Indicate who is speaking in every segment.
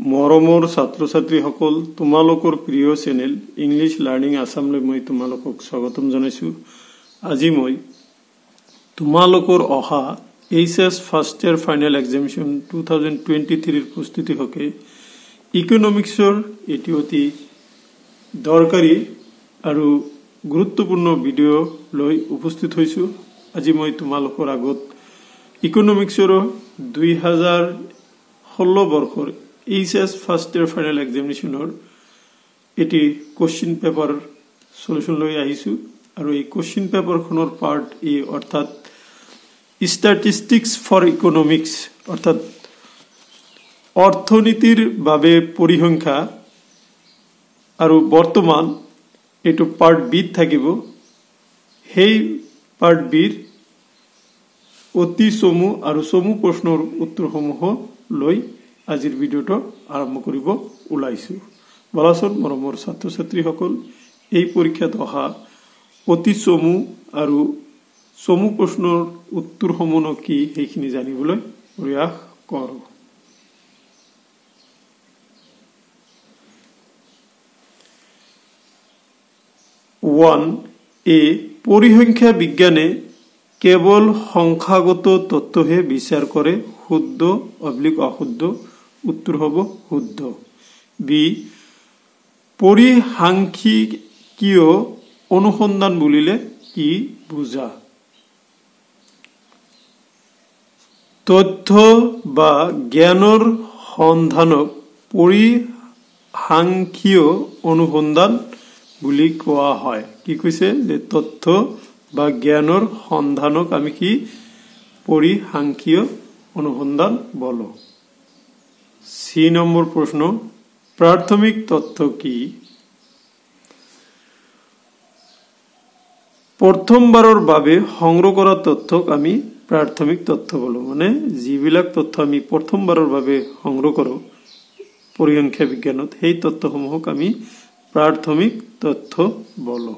Speaker 1: মৰমৰ ছাত্ৰ ছাত্ৰীসকল তোমালোকৰ প্ৰিয় চেনেল ইংলিছ লাৰ্ণিং আছামলৈ মই তোমালোকক স্বাগতম জনাইছোঁ। আজি মই তোমালোকৰ অহা H S first year final examination two thousand twenty থ্ৰীৰ প্ৰস্তুতি হকে ইকনমিক্সৰ এটি অতি দৰকাৰী আৰু গুৰুত্বপূৰ্ণ ভিডিঅ' লৈ উপস্থিত হৈছোঁ। আজি মই তোমালোকৰ আগত ইকনমিক্সৰ দুই হাজাৰ ষোল্ল বৰ্ষৰ H S first year final এক্সামিনেশ্যনৰ এটি পেপাৰ চলিউশ্যন লৈ আহিছোঁ। আৰু এই কুৱেশ্যন পেপাৰখনৰ পাৰ্ট এ অৰ্থাৎ ষ্টেটিষ্টিক্স ফৰ ইকনমিক্স অৰ্থাৎ অৰ্থনীতিৰ বাবে পৰিসংখ্যা আৰু বৰ্তমান এইটো পাৰ্ট বিত থাকিব। সেই পাৰ্ট বিৰ অতি চমু আৰু চমু প্ৰশ্নৰ উত্তৰসমূহ লৈ আজিৰ ভিডিঅ'টো আৰম্ভ কৰিব ওলাইছোঁ। বলাচোন মৰমৰ ছাত্ৰ ছাত্ৰীসকল এই পৰীক্ষাত অহা অতি চমু আৰু চমু প্ৰশ্নৰ উত্তৰসমূহ কি সেইখিনি জানিবলৈ প্ৰয়াস কৰোঁ। ওৱান এ পৰিসংখ্যা বিজ্ঞানে কেৱল সংখ্যাগত তত্ত্বহে বিচাৰ কৰে শুদ্ধ অব্লিক অশুদ্ধ উত্তৰ হ'ব শুদ্ধ বি পৰিসাংখ্যিকীয় অনুসন্ধান বুলিলে কি বুজা তথ্য বা জ্ঞানৰ সন্ধানক পৰিসাংখ্যীয় অনুসন্ধান বুলি কোৱা হয়। কি কৈছে? যে তথ্য বা জ্ঞানৰ সন্ধানক আমি কি পৰিসাংখ্যীয় অনুসন্ধান বলো? সি নম্বৰ প্ৰশ্ন প্ৰাথমিক তথ্য কি? প্ৰথমবাৰৰ বাবে সংগ্ৰহ কৰা তথ্যক আমি প্ৰাথমিক তথ্য বলো। মানে যিবিলাক তথ্য আমি প্ৰথমবাৰৰ বাবে সংগ্ৰহ কৰোঁ, পৰিসংখ্যা বিজ্ঞানত, সেই তথ্য তথ্যসমূহক আমি প্ৰাথমিক তথ্য বলো।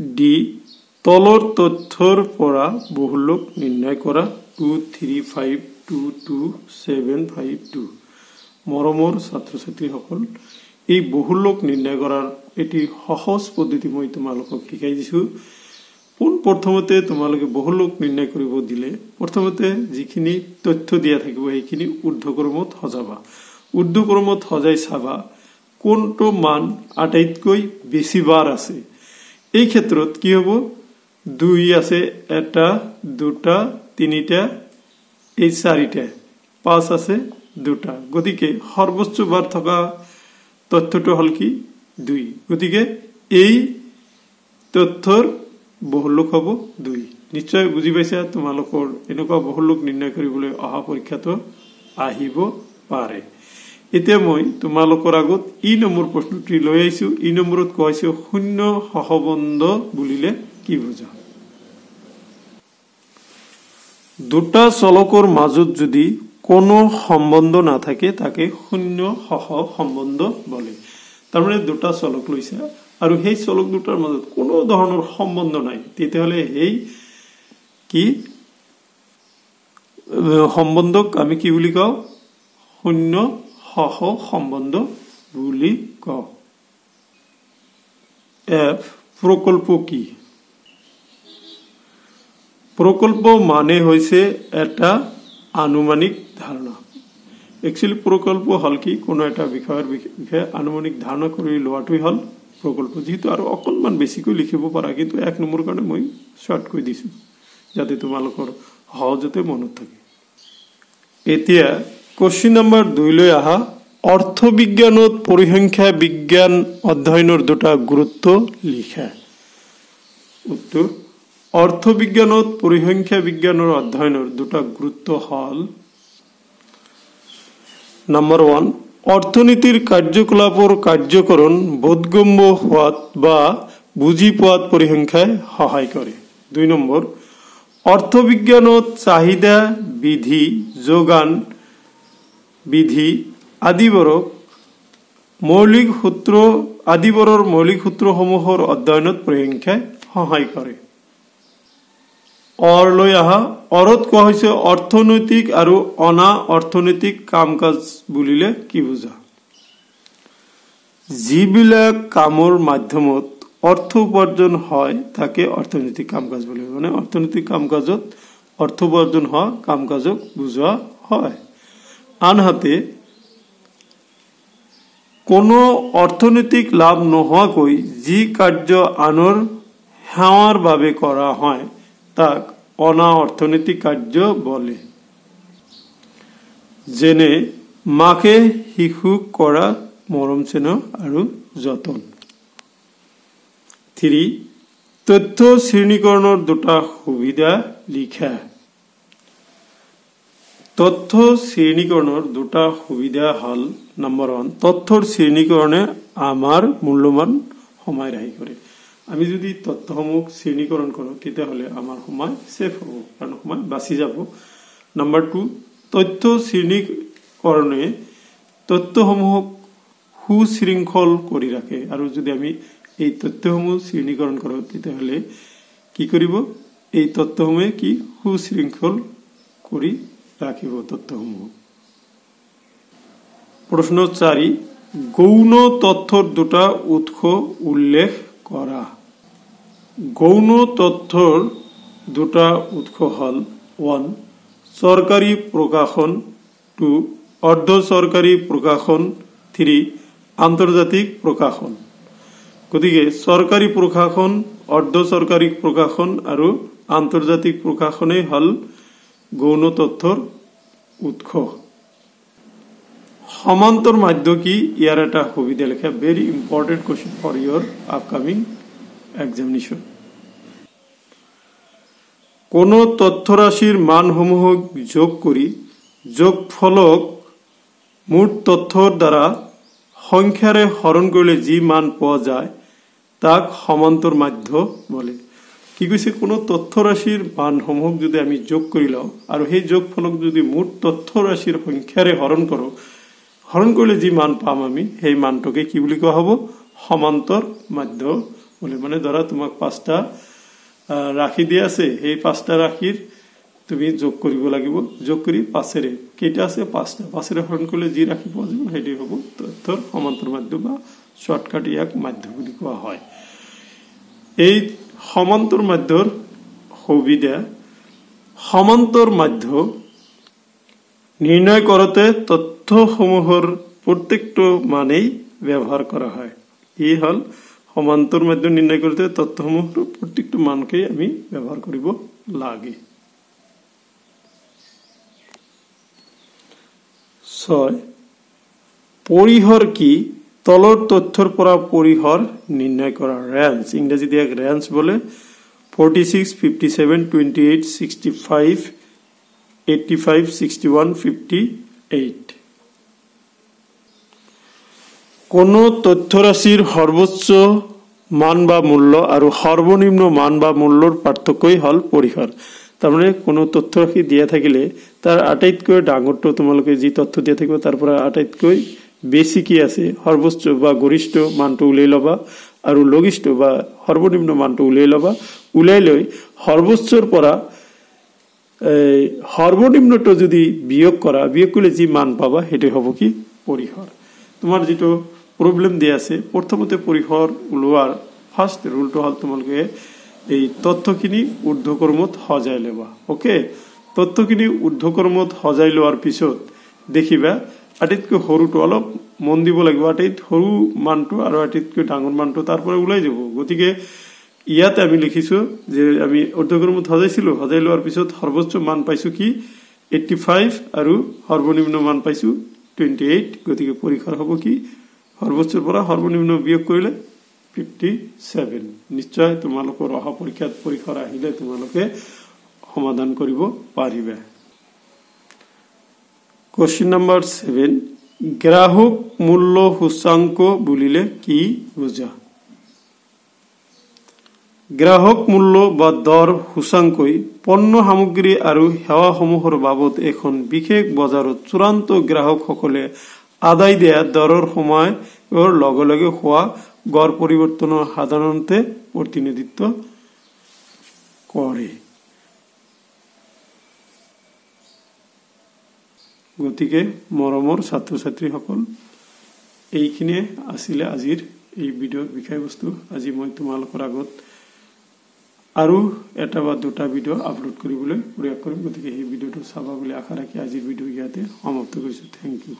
Speaker 1: ডি, তলৰ তথ্যৰ পৰা বহুলোক নিৰ্ণয় কৰা। Two, three, five two two seven five two মৰমৰ ছাত্ৰ ছাত্ৰীসকল এই বহুলোক নিৰ্ণয় কৰাৰ এটি সহজ পদ্ধতি মই তোমালোকক শিকাই দিছোঁ। পোন প্ৰথমতে তোমালোকে বহুলোক নিৰ্ণয় কৰিব দিলে প্ৰথমতে যিখিনি তথ্য দিয়া থাকিব সেইখিনি ঊৰ্ধক্ৰমত সজাবা। ঊৰ্ধক্ৰমত সজাই চাবা কোনটো মান আটাইতকৈ বেছি বাৰ আছে। এই ক্ষেত্ৰত কি হ'ব? দুই আছে এটা দুটা তিনিটা এই চাৰিটা পাঁচ আছে দুটা। গতিকে সৰ্বোচ্চ বাৰ থকা তথ্যটো হ'ল কি? দুই। গতিকে এই তথ্যৰ বহুলোক হ'ব দুই। নিশ্চয় বুজি পাইছা তোমালোকৰ এনেকুৱা বহুলোক নিৰ্ণয় কৰিবলৈ অহা পৰীক্ষাটো আহিব পাৰে। এতিয়া মই তোমালোকৰ আগত ই নম্বৰ প্ৰশ্নটি লৈ আহিছো। ই নম্বৰত কোৱা হৈছে শূন্য সহবন্ধ বুলিলে কি বুজা? দুটা চলকৰ মাজত যদি কোনো সম্বন্ধ নাথাকে তাকে শূন্য সহ সম্বন্ধ বলে। তাৰমানে দুটা চলক লৈছে আৰু সেই চলক দুটাৰ মাজত কোনো ধৰণৰ সম্বন্ধ নাই। তেতিয়াহ'লে সেই কি? সম্বন্ধক আমি কি বুলি কওঁ? শূন্য সহ সম্বন্ধ বুলি কওঁ। এফ প্ৰকল্প কি? প্ৰকল্প মানে হৈছে এটা আনুমানিক ধাৰণা একচুৱেলি প্ৰকল্প হ'ল কি? কোনো এটা বিষয়ৰ বিষয়ে আনুমানিক ধাৰণা কৰি লোৱাটোৱেই হ'ল প্ৰকল্প যিহেতু আৰু অকণমান বেছিকৈ লিখিব পাৰা কিন্তু এক নম্বৰ কাৰণে মই শর্ট শ্বৰ্টকৈ দিছোঁ, যাতে তোমালোকৰ সহজতে মনত থাকে। এতিয়া কুৱেশ্যন নম্বৰ দুইলৈ অহা অৰ্থবিজ্ঞানত পৰিসংখ্যা বিজ্ঞান অধ্যয়নৰ দুটা গুৰুত্ব লিখা। উত্তৰ অৰ্থবিজ্ঞানত পৰিসংখ্যা বিজ্ঞানৰ অধ্যয়নৰ দুটা গুৰুত্ব হ'ল নম্বৰ ওৱান অৰ্থনীতিৰ কাৰ্যকলাপৰ কাৰ্যকৰণ বোধগম্য হোৱাত বা বুজি পোৱাত পৰিসংখ্যাই সহায় কৰে দুই নম্বৰ অৰ্থবিজ্ঞানত চাহিদা, বিধি, যোগান, বিধি আদিবোৰক মৌলিক সূত্ৰ আদিবোৰৰ মৌলিক সূত্ৰসমূহৰ অধ্যয়নত পৰিসংখ্যাই সহায় কৰে। অৰ লৈ অহা অৰত কোৱা হৈছে অৰ্থনৈতিক আৰু অনা অৰ্থনৈতিক কাম কাজ বুলিলে কি বুজা? যিবিলাক কামৰ মাধ্যমত অৰ্থ উপাৰ্জন হয় তাকে অৰ্থনৈতিক কাম কাজ বুলি মানে অৰ্থনৈতিক কাম কাজত অৰ্থ উপাৰ্জন হোৱা কাম কাজক বুজোৱা হয়। আনহাতে কোনো অৰ্থনৈতিক লাভ নোহোৱাকৈ যি কাৰ্য আনৰ সেৱাৰ বাবে কৰা হয় তাক অনা অৰ্থনৈতিক কাৰ্য বলে। যেনে মাকে শিশুক কৰা মৰম চেনেহ আৰু যতন। থ্ৰী, তথ্য শ্ৰেণীকৰণৰ দুটা সুবিধা লিখা। তথ্য শ্ৰেণীকৰণৰ দুটা সুবিধা হ'ল নম্বৰ ওৱান তথ্যৰ শ্ৰেণীকৰণে আমাৰ মূল্যৱান সময় ৰাহি কৰে। আমি যদি তথ্যসমূহ শ্ৰেণীকৰণ কৰোঁ, তেতিয়াহ'লে আমাৰ সময় ছেভ হ'ব, কাৰণ সময় বাচি যাব। নম্বৰ টু তথ্য শ্ৰেণীকৰণে তথ্যসমূহক সুশৃংখল কৰি ৰাখে। আৰু যদি আমি এই তথ্যসমূহ শ্ৰেণীকৰণ কৰোঁ, তেতিয়াহ'লে কি কৰিব? এই তথ্যসমূহে কি সুশৃংখল কৰি ৰাখিব তথ্যসমূহ? প্ৰশ্ন চাৰি, গৌণ তথ্যৰ দুটা উৎস উল্লেখ কৰা। গৌণ তথ্যৰ দুটা উৎস হ'ল ওৱান চৰকাৰী প্ৰকাশন টু অৰ্ধ চৰকাৰী প্ৰকাশন থ্ৰী আন্তৰ্জাতিক প্ৰকাশন। গতিকে চৰকাৰী প্ৰকাশন অৰ্ধ চৰকাৰী প্ৰকাশন আৰু আন্তৰ্জাতিক প্ৰকাশনেই হ'ল গৌণ তথ্যৰ উৎস। সমান্তৰ মাধ্য কি ইয়াৰ একটা সুবিধা লেখা very important question for your upcoming examination কোন তথ্যরাশির মানসমূহ যোগ করি, যোগফলক মুঠ তথ্যৰ দ্বাৰা সংখ্যাৰে হৰণ কৰিলে যি মান পোৱা যায়, তাক সমান্তৰ মাধ্য বলে। কি কৈছে? কোনো তথ্য ৰাশিৰ মানসমূহক যদি আমি যোগ কৰি লওঁ আৰু সেই যোগফলক যদি মুঠ তথ্য ৰাশিৰ সংখ্যাৰে হৰণ কৰোঁ হৰণ কৰিলে যি মান পাম আমি, সেই মানটোকে কি বুলি কোৱা হ'ব? সমান্তৰ মাধ্য বুলি মানে ধৰা তোমাক পাঁচটা ৰাশি দিয়া আছে সেই পাঁচটা ৰাশিৰ তুমি যোগ কৰিব লাগিব। যোগ কৰি পাঁচেৰে কেইটা আছে? পাঁচটা। পাঁচেৰে হৰণ কৰিলে যি ৰাশি পোৱা যাব সেইটোৱে হ'ব। তথ্যৰ সমান্তৰ মাধ্য বা শ্বৰ্টকাট ইয়াক মাধ্য বুলি কোৱা হয়। এই সমান্তৰ মাধ্যৰ সুবিধা সমান্তৰ মাধ্য নিৰ্ণয় কৰোঁতে তথ্যসমূহৰ প্ৰত্যেকটো মানেই ব্যৱহাৰ কৰা হয়। ই হ'ল সমান্তৰ মাধ্য নিৰ্ণয় কৰোঁতে তথ্যসমূহৰ প্ৰত্যেকটো মানকেই আমি ব্যৱহাৰ কৰিব লাগে। ছয় পৰিহৰ কি? তলৰ তথ্যৰ পৰা পৰিহৰ নিৰ্ণয় কৰা ৰেঞ্জ ইংৰাজীত ইয়াক ৰেঞ্জ বোলে forty six fifty seven twenty eight sixty five eighty five sixty one fifty eight কোনো তথ্যৰাশিৰ সৰ্বোচ্চ মান বা মূল্য আৰু সৰ্বনিম্ন মান বা মূল্যৰ পাৰ্থক্যই হ'ল পৰিসৰ। তাৰমানে কোনো তথ্যৰাশি দিয়া থাকিলে তাৰ আটাইতকৈ ডাঙৰটো তোমালোকে যি তথ্য দিয়া থাকিব তাৰ পৰা আটাইতকৈ বেছি কি আছে? সৰ্বোচ্চ বা গৰিষ্ঠ মানটো উলিয়াই ল'বা আৰু লঘিষ্ঠ বা সৰ্বনিম্ন মানটো উলিয়াই ল'বা। উলিয়াই লৈ সৰ্বোচ্চৰ পৰা সৰ্বনিম্নটো যদি বিয়োগ কৰা বিয়োগ কৰিলে যি মান পাবা সেইটো হ'ব কি? পৰিসৰ। তোমাৰ যিটো প্ৰব্লেম দিয়া আছে। প্ৰথমতে পৰিসৰ ওলোৱাৰ ফাৰ্ষ্ট ৰুলটো হ'ল তোমালোকে এই তথ্যখিনি ঊৰ্ধ্বকৰ্মত সজাই ল'বা অ'কে তথ্যখিনি ঊৰ্ধ্বকৰ্মত সজাই লোৱাৰ পিছত দেখিবা, আটাইতকৈ সৰুটো অলপ মন দিব লাগিব, আটাইত সৰু মানটো আৰু আটাইতকৈ ডাঙৰ মানটো তাৰ পৰা ওলাই যাব। গতিকে ইয়াতে আমি লিখিছো যে আমি ঊৰ্ধ্বকৰ্মত সজাইছিলো সজাই লোৱাৰ পিছত সৰ্বোচ্চ মান পাইছো কি? এইটটি ফাইভ আৰু সৰ্বনিম্ন মান পাইছো টুৱেণ্টি এইট গতিকে পৰীক্ষাৰ হ'ব কি? সৰ্বোচ্চৰ পৰা সৰ্বনিম্ন বিয়োগ কৰিলে ফিফটি ছেভেন নিশ্চয় তোমালোকৰ অহা পৰীক্ষাত, পৰীক্ষাৰ আহিলে তোমালোকে সমাধান কৰিব পাৰিবা। কোশ্চিন নম্বৰ ছেভেন গ্ৰাহক মূল্য সূচাংক বুলিলে কি বুজা? গ্ৰাহক মূল্য বা দৰ সূচাংকই পণ্য সামগ্ৰী আৰু সেৱাসমূহৰ বাবদ এখন বিশেষ বজাৰত চূড়ান্ত গ্ৰাহকসকলে আদাই দিয়া দৰৰ সময়ৰ লগে লগে হোৱা গড় পৰিৱৰ্তনৰ সাধাৰণতে প্ৰতিনিধিত্ব কৰে। গতিকে মৰমৰ ছাত্ৰ ছাত্ৰীসকল এইখিনিয়ে আছিলে আজিৰ এই ভিডিঅ'ৰ বিষয়বস্তু। আজি মই তোমালোকৰ আগত আৰু এটা বা দুটা ভিডিঅ' আপলোড কৰিবলৈ প্ৰয়াস কৰিম। গতিকে সেই ভিডিঅ'টো চাব বুলি আশা ৰাখি আজিৰ ভিডিঅ' ইয়াতে সমাপ্ত কৰিছোঁ। Thank you